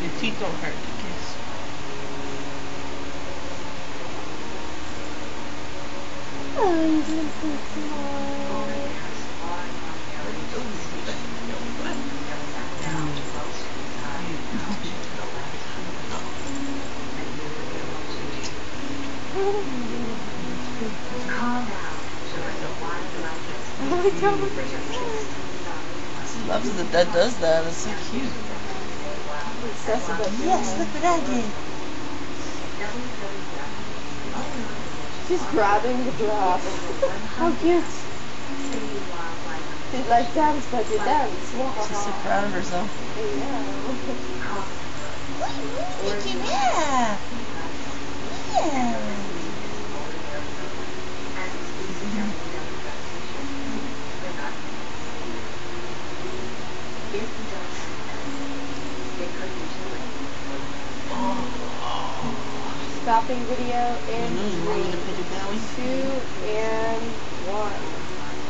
Your teeth don't hurt. To kiss. I'm so small. Oh. She loves that that does that. It's so cute. Yes, look what I did. She's grabbing the giraffe. How cute. She's like, dance, but you dance. She's so proud of herself. Yeah. Yeah. Yeah. Stopping video in You know, you want me to three, put it that way? two, and